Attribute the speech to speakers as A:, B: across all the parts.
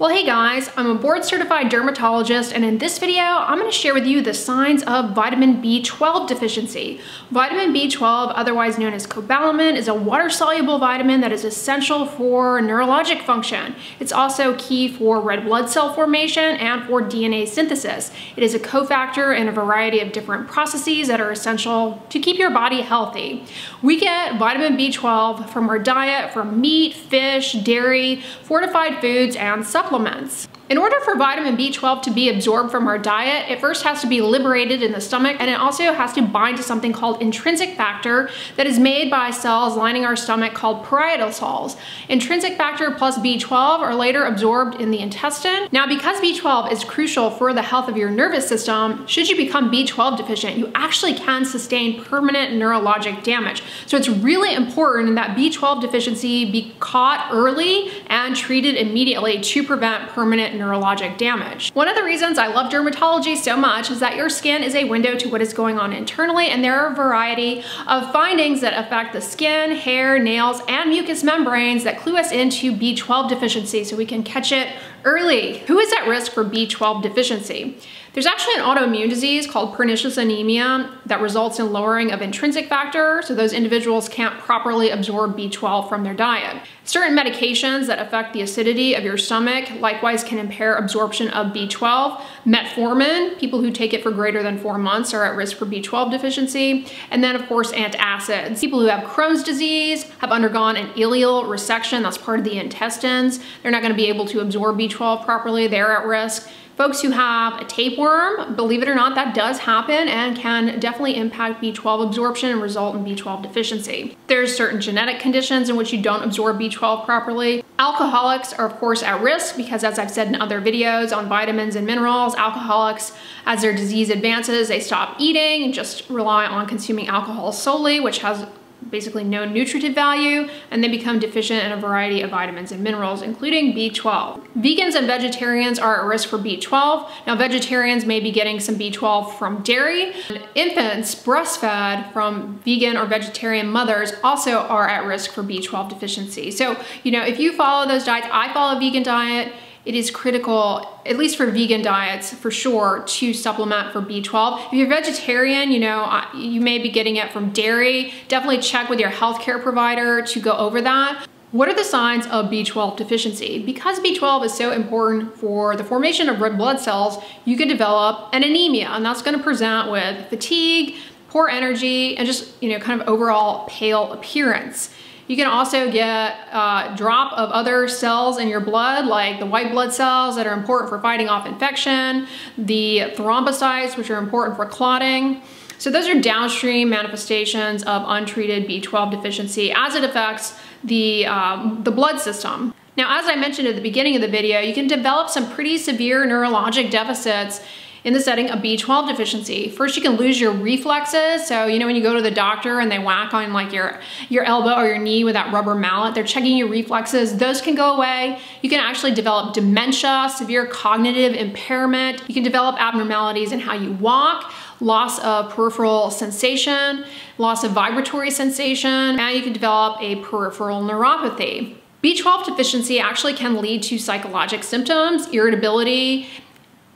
A: Well, hey guys, I'm a board certified dermatologist and in this video, I'm gonna share with you the signs of vitamin B12 deficiency. Vitamin B12, otherwise known as cobalamin, is a water-soluble vitamin that is essential for neurologic function. It's also key for red blood cell formation and for DNA synthesis. It is a cofactor in a variety of different processes that are essential to keep your body healthy. We get vitamin B12 from our diet, from meat, fish, dairy, fortified foods, and supplements supplements. In order for vitamin B12 to be absorbed from our diet, it first has to be liberated in the stomach and it also has to bind to something called intrinsic factor that is made by cells lining our stomach called parietal cells. Intrinsic factor plus B12 are later absorbed in the intestine. Now because B12 is crucial for the health of your nervous system, should you become B12 deficient, you actually can sustain permanent neurologic damage. So it's really important that B12 deficiency be caught early and treated immediately to prevent permanent neurologic damage. One of the reasons I love dermatology so much is that your skin is a window to what is going on internally and there are a variety of findings that affect the skin, hair, nails, and mucous membranes that clue us into B12 deficiency so we can catch it early. Who is at risk for B12 deficiency? There's actually an autoimmune disease called pernicious anemia that results in lowering of intrinsic factor, so those individuals can't properly absorb B12 from their diet. Certain medications that affect the acidity of your stomach likewise can impair absorption of B12. Metformin, people who take it for greater than four months are at risk for B12 deficiency. And then of course antacids. People who have Crohn's disease have undergone an ileal resection, that's part of the intestines. They're not gonna be able to absorb B12 properly, they're at risk. Folks who have a tapeworm, believe it or not, that does happen and can definitely impact B12 absorption and result in B12 deficiency. There's certain genetic conditions in which you don't absorb B12 properly. Alcoholics are of course at risk because as I've said in other videos on vitamins and minerals, alcoholics, as their disease advances, they stop eating and just rely on consuming alcohol solely, which has basically no nutritive value, and they become deficient in a variety of vitamins and minerals, including B12. Vegans and vegetarians are at risk for B12. Now, vegetarians may be getting some B12 from dairy. Infants breastfed from vegan or vegetarian mothers also are at risk for B12 deficiency. So, you know, if you follow those diets, I follow a vegan diet, it is critical, at least for vegan diets, for sure, to supplement for B12. If you're vegetarian, you know, you may be getting it from dairy. Definitely check with your healthcare provider to go over that. What are the signs of B12 deficiency? Because B12 is so important for the formation of red blood cells, you could develop an anemia, and that's gonna present with fatigue, poor energy, and just, you know, kind of overall pale appearance. You can also get a drop of other cells in your blood, like the white blood cells that are important for fighting off infection, the thrombocytes, which are important for clotting. So those are downstream manifestations of untreated B12 deficiency as it affects the, um, the blood system. Now, as I mentioned at the beginning of the video, you can develop some pretty severe neurologic deficits in the setting of B12 deficiency. First, you can lose your reflexes. So, you know, when you go to the doctor and they whack on like your, your elbow or your knee with that rubber mallet, they're checking your reflexes. Those can go away. You can actually develop dementia, severe cognitive impairment. You can develop abnormalities in how you walk, loss of peripheral sensation, loss of vibratory sensation, and you can develop a peripheral neuropathy. B12 deficiency actually can lead to psychologic symptoms, irritability,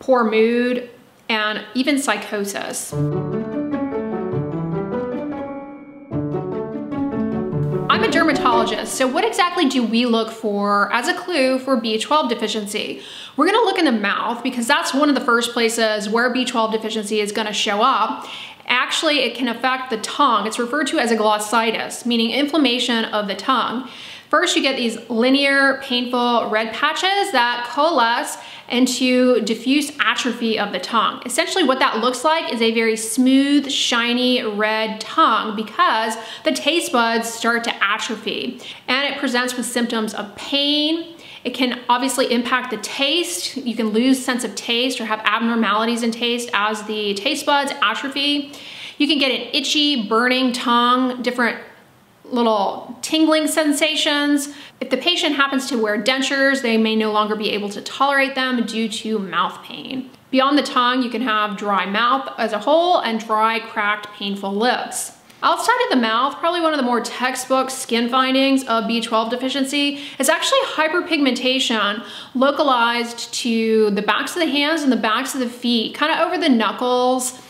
A: poor mood, and even psychosis. I'm a dermatologist, so what exactly do we look for as a clue for B12 deficiency? We're gonna look in the mouth because that's one of the first places where B12 deficiency is gonna show up. Actually, it can affect the tongue. It's referred to as a glossitis, meaning inflammation of the tongue. First, you get these linear, painful red patches that coalesce into diffuse atrophy of the tongue. Essentially what that looks like is a very smooth, shiny red tongue because the taste buds start to atrophy and it presents with symptoms of pain, it can obviously impact the taste. You can lose sense of taste or have abnormalities in taste as the taste buds atrophy. You can get an itchy, burning tongue, different little tingling sensations. If the patient happens to wear dentures, they may no longer be able to tolerate them due to mouth pain. Beyond the tongue, you can have dry mouth as a whole and dry, cracked, painful lips. Outside of the mouth, probably one of the more textbook skin findings of B12 deficiency is actually hyperpigmentation localized to the backs of the hands and the backs of the feet, kind of over the knuckles.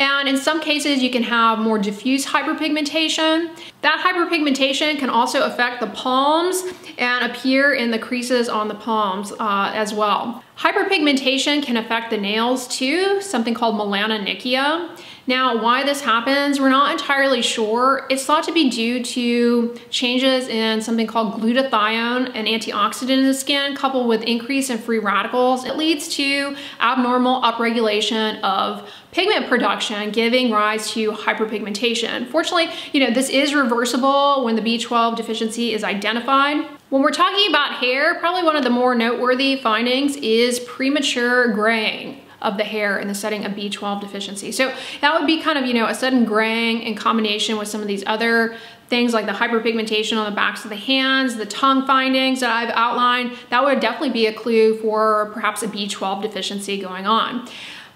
A: And in some cases, you can have more diffuse hyperpigmentation. That hyperpigmentation can also affect the palms and appear in the creases on the palms uh, as well. Hyperpigmentation can affect the nails too, something called melanonychia. Now, why this happens, we're not entirely sure. It's thought to be due to changes in something called glutathione, an antioxidant in the skin, coupled with increase in free radicals. It leads to abnormal upregulation of pigment production, giving rise to hyperpigmentation. Fortunately, you know, this is reversible when the B12 deficiency is identified. When we're talking about hair, probably one of the more noteworthy findings is premature graying of the hair in the setting of B12 deficiency. So that would be kind of, you know, a sudden graying in combination with some of these other things like the hyperpigmentation on the backs of the hands, the tongue findings that I've outlined, that would definitely be a clue for perhaps a B12 deficiency going on.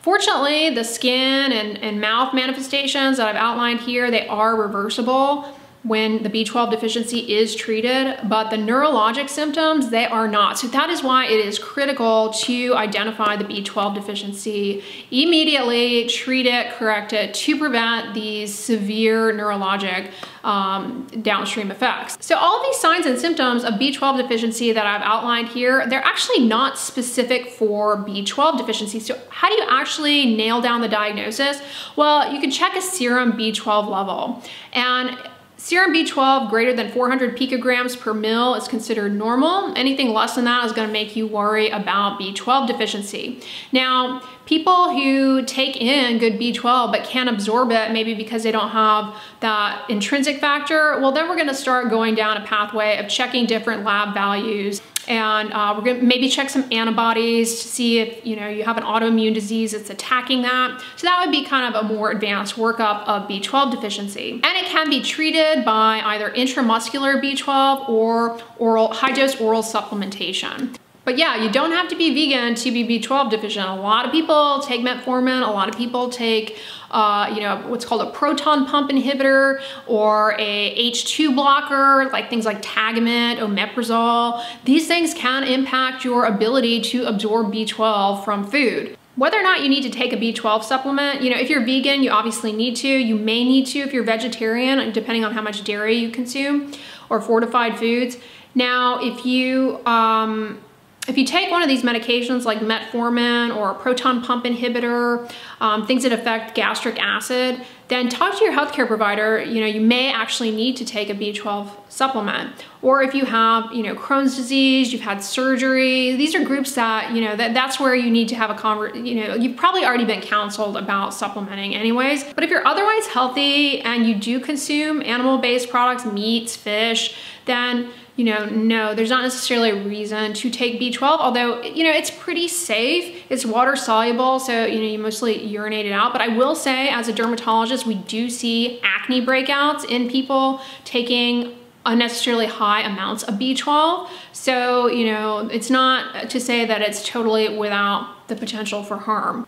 A: Fortunately, the skin and, and mouth manifestations that I've outlined here, they are reversible when the B12 deficiency is treated, but the neurologic symptoms, they are not. So that is why it is critical to identify the B12 deficiency immediately, treat it, correct it to prevent these severe neurologic um, downstream effects. So all these signs and symptoms of B12 deficiency that I've outlined here, they're actually not specific for B12 deficiency. So how do you actually nail down the diagnosis? Well, you can check a serum B12 level. And Serum B12 greater than 400 picograms per mil is considered normal. Anything less than that is gonna make you worry about B12 deficiency. Now, people who take in good B12 but can't absorb it, maybe because they don't have that intrinsic factor, well then we're gonna start going down a pathway of checking different lab values and uh, we're gonna maybe check some antibodies to see if you know you have an autoimmune disease that's attacking that. So that would be kind of a more advanced workup of B12 deficiency. And it can be treated by either intramuscular B12 or oral high dose oral supplementation. But yeah, you don't have to be vegan to be B12 deficient. A lot of people take metformin, a lot of people take uh, you know, what's called a proton pump inhibitor or a H2 blocker, like things like Tagamet, omeprazole. These things can impact your ability to absorb B12 from food. Whether or not you need to take a B12 supplement, you know, if you're vegan, you obviously need to. You may need to if you're vegetarian, depending on how much dairy you consume or fortified foods. Now, if you um, if you take one of these medications like metformin or a proton pump inhibitor, um, things that affect gastric acid, then talk to your healthcare provider. You know, you may actually need to take a B12 supplement. Or if you have, you know, Crohn's disease, you've had surgery, these are groups that, you know, that, that's where you need to have a conversation, you know, you've probably already been counseled about supplementing anyways. But if you're otherwise healthy and you do consume animal-based products, meats, fish, then you know, no, there's not necessarily a reason to take B12, although, you know, it's pretty safe. It's water soluble, so, you know, you mostly urinate it out. But I will say, as a dermatologist, we do see acne breakouts in people taking unnecessarily high amounts of B12. So, you know, it's not to say that it's totally without the potential for harm.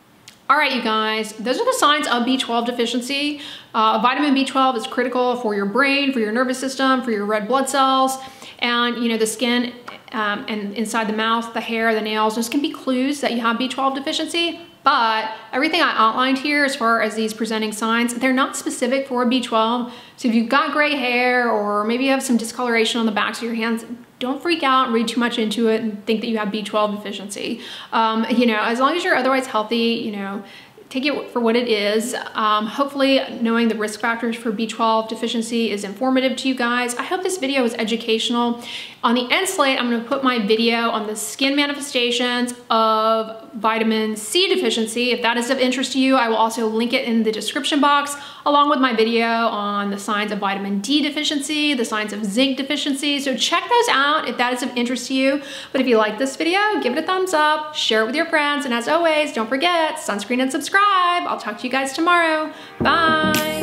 A: All right, you guys, those are the signs of B12 deficiency. Uh, vitamin B12 is critical for your brain, for your nervous system, for your red blood cells. And you know, the skin um, and inside the mouth, the hair, the nails, those can be clues that you have B12 deficiency. But everything I outlined here as far as these presenting signs, they're not specific for B12. So if you've got gray hair or maybe you have some discoloration on the backs of your hands, don't freak out, and read too much into it and think that you have B12 deficiency. Um, you know, as long as you're otherwise healthy, you know, take it for what it is. Um, hopefully knowing the risk factors for B12 deficiency is informative to you guys. I hope this video was educational. On the end slate, I'm gonna put my video on the skin manifestations of vitamin C deficiency. If that is of interest to you, I will also link it in the description box along with my video on the signs of vitamin D deficiency, the signs of zinc deficiency. So check those out if that is of interest to you. But if you like this video, give it a thumbs up, share it with your friends, and as always, don't forget, sunscreen and subscribe. I'll talk to you guys tomorrow. Bye.